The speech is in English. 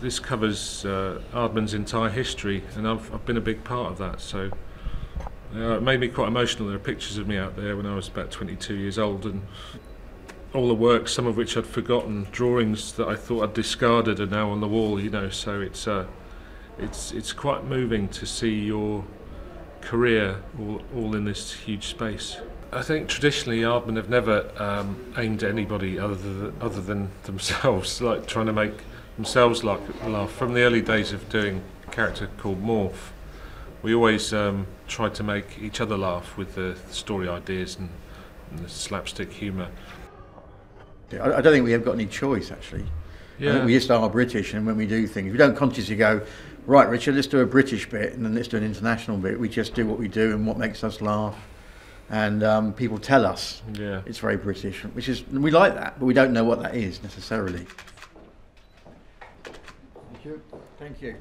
This covers uh, Aardman's entire history, and I've, I've been a big part of that. So uh, it made me quite emotional. There are pictures of me out there when I was about 22 years old, and all the work, some of which I'd forgotten, drawings that I thought I'd discarded, are now on the wall. You know, so it's uh, it's it's quite moving to see your career all, all in this huge space. I think traditionally Aardman have never um, aimed at anybody other than, other than themselves, like trying to make themselves laugh. laugh. From the early days of doing a character called Morph, we always um, tried to make each other laugh with the story ideas and, and the slapstick humour. I, I don't think we have got any choice actually. Yeah. we just are British, and when we do things, we don't consciously go, right, Richard, let's do a British bit, and then let's do an international bit. We just do what we do and what makes us laugh, and um, people tell us Yeah. it's very British, which is we like that, but we don't know what that is necessarily you. Thank you.